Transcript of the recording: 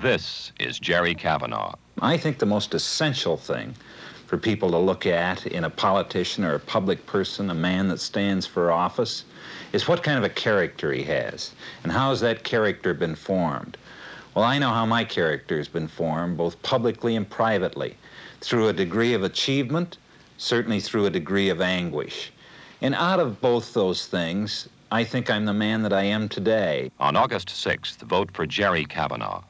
This is Jerry Cavanagh. I think the most essential thing for people to look at in a politician or a public person, a man that stands for office, is what kind of a character he has and how has that character been formed. Well, I know how my character has been formed, both publicly and privately, through a degree of achievement, certainly through a degree of anguish. And out of both those things, I think I'm the man that I am today. On August 6th, vote for Jerry Cavanagh.